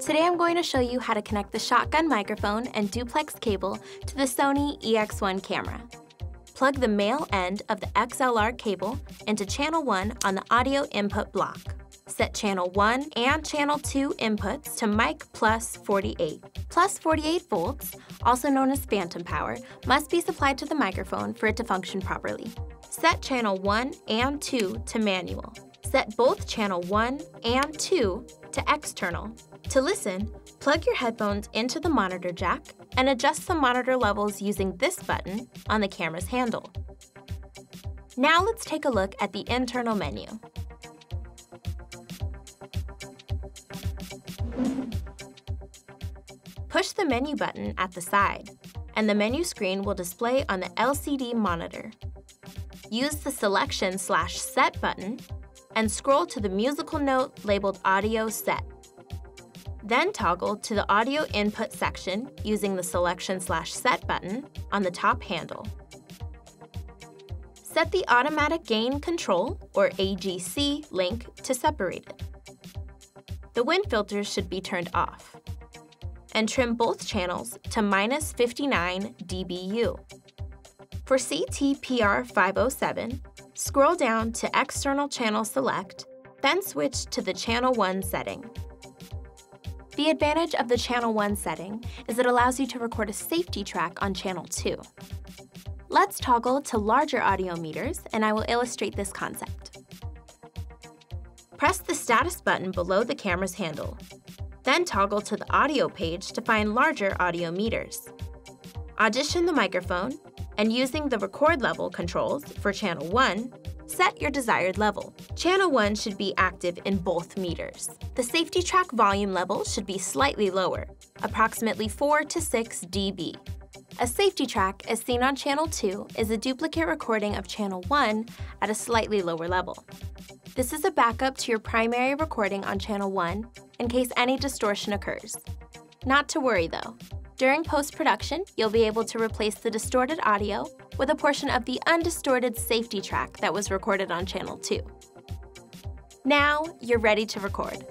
Today I'm going to show you how to connect the shotgun microphone and duplex cable to the Sony EX1 camera. Plug the male end of the XLR cable into channel 1 on the audio input block. Set channel 1 and channel 2 inputs to mic plus 48. Plus 48 volts, also known as phantom power, must be supplied to the microphone for it to function properly. Set channel 1 and 2 to manual. Set both channel 1 and 2 to external to listen, plug your headphones into the monitor jack and adjust the monitor levels using this button on the camera's handle. Now let's take a look at the internal menu. Push the menu button at the side, and the menu screen will display on the LCD monitor. Use the Selection slash Set button and scroll to the musical note labeled Audio Set. Then toggle to the audio input section using the selection slash set button on the top handle. Set the automatic gain control, or AGC, link to separated. The wind filters should be turned off. And trim both channels to minus 59 dBu. For CTPR 507, scroll down to External Channel Select, then switch to the Channel 1 setting. The advantage of the Channel 1 setting is it allows you to record a safety track on Channel 2. Let's toggle to larger audio meters and I will illustrate this concept. Press the status button below the camera's handle. Then toggle to the audio page to find larger audio meters. Audition the microphone, and using the record level controls for channel 1, set your desired level. Channel 1 should be active in both meters. The safety track volume level should be slightly lower, approximately 4 to 6 dB. A safety track, as seen on channel 2, is a duplicate recording of channel 1 at a slightly lower level. This is a backup to your primary recording on channel 1 in case any distortion occurs. Not to worry though. During post-production, you'll be able to replace the distorted audio with a portion of the undistorted safety track that was recorded on channel 2. Now, you're ready to record.